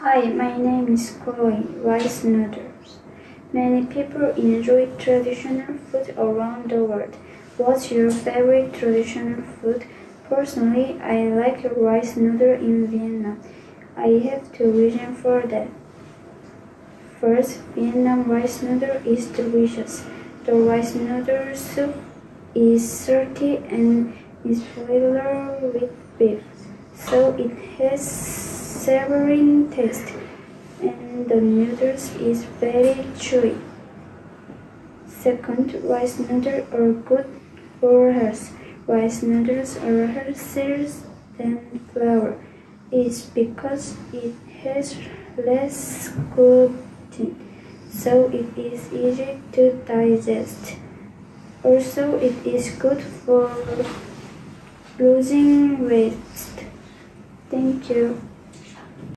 Hi, my name is Chloe. Rice noodles. Many people enjoy traditional food around the world. What's your favorite traditional food? Personally, I like rice noodle in Vietnam. I have two reasons for that. First, Vietnam rice noodle is delicious. The rice noodle soup is salty and is flavored with beef, so it has savory taste, and the noodles is very chewy. Second, rice noodles are good for health. Rice noodles are healthier than flour. It's because it has less gluten, so it is easy to digest. Also, it is good for losing weight. Thank you.